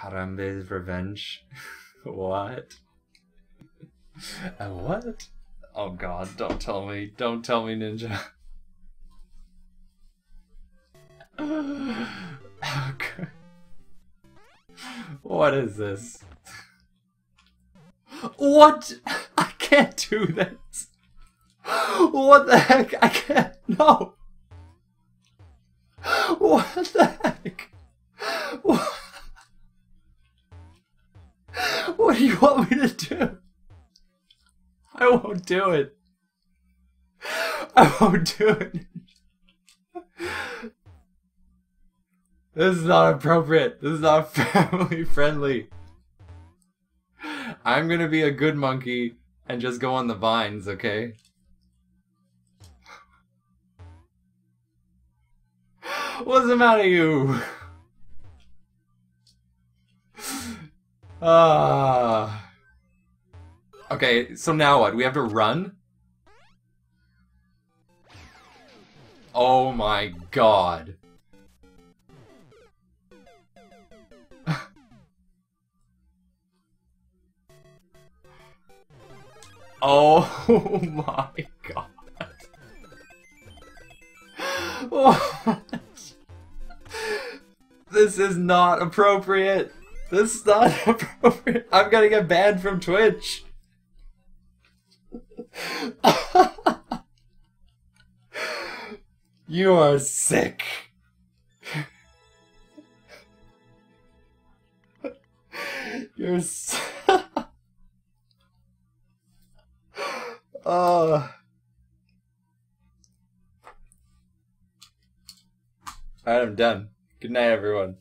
Harambe's revenge. what? A what? Oh god, don't tell me. Don't tell me, Ninja. What is this? What? I can't do this. What the heck? I can't. No. What the heck? What? Do you want me to do? I won't do it. I won't do it. This is not appropriate. This is not family friendly. I'm gonna be a good monkey and just go on the vines, okay? What's the matter, you? Ah. okay, so now what? We have to run? Oh my god. oh my god. What? This is not appropriate. This is not appropriate. I'm gonna get banned from Twitch. you are sick. You're s Oh. Alright, I'm done. Good night, everyone.